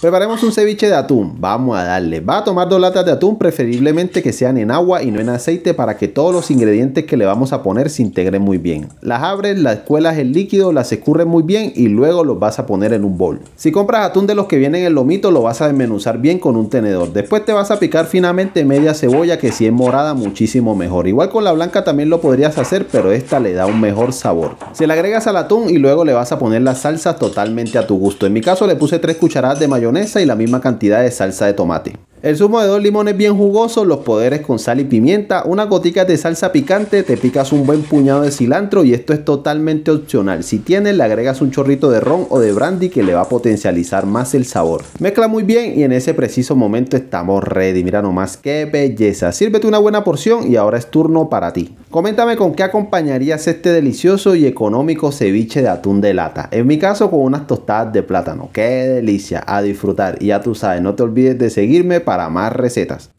Preparemos un ceviche de atún, vamos a darle. Va a tomar dos latas de atún, preferiblemente que sean en agua y no en aceite para que todos los ingredientes que le vamos a poner se integren muy bien. Las abres, las cuelas el líquido, las escurres muy bien y luego los vas a poner en un bol. Si compras atún de los que vienen en lomito, lo vas a desmenuzar bien con un tenedor. Después te vas a picar finamente media cebolla que si es morada muchísimo mejor. Igual con la blanca también lo podrías hacer, pero esta le da un mejor sabor. Se le agregas al atún y luego le vas a poner la salsa totalmente a tu gusto. En mi caso le puse 3 cucharadas de mayonesa y la misma cantidad de salsa de tomate. El zumo de dos limones bien jugoso, los poderes con sal y pimienta, una gotica de salsa picante, te picas un buen puñado de cilantro y esto es totalmente opcional. Si tienes le agregas un chorrito de ron o de brandy que le va a potencializar más el sabor. Mezcla muy bien y en ese preciso momento estamos ready. Mira nomás qué belleza. Sírvete una buena porción y ahora es turno para ti. Coméntame con qué acompañarías este delicioso y económico ceviche de atún de lata. En mi caso con unas tostadas de plátano. Qué delicia, a disfrutar. Y ya tú sabes, no te olvides de seguirme para más recetas.